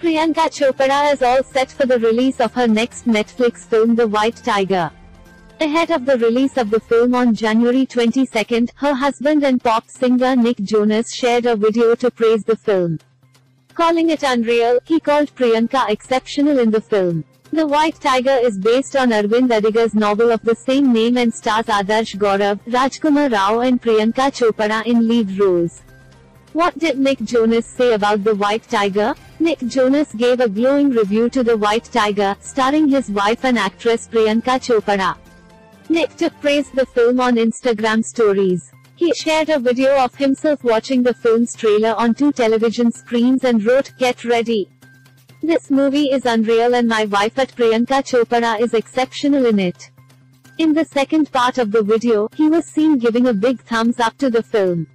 Priyanka Chopra is all set for the release of her next Netflix film The White Tiger. Ahead of the release of the film on January 22, her husband and pop singer Nick Jonas shared a video to praise the film. Calling it unreal, he called Priyanka exceptional in the film. The White Tiger is based on Aravind Adiga's novel of the same name and stars Adarsh Gaurav, Rajkumar Rao and Priyanka Chopra in lead roles. What did Nick Jonas say about The White Tiger? Nick Jonas gave a glowing review to The White Tiger, starring his wife and actress Priyanka Chopra. Nick took praise the film on Instagram stories. He shared a video of himself watching the film's trailer on two television screens and wrote, Get ready. This movie is unreal and my wife at Priyanka Chopra is exceptional in it. In the second part of the video, he was seen giving a big thumbs up to the film.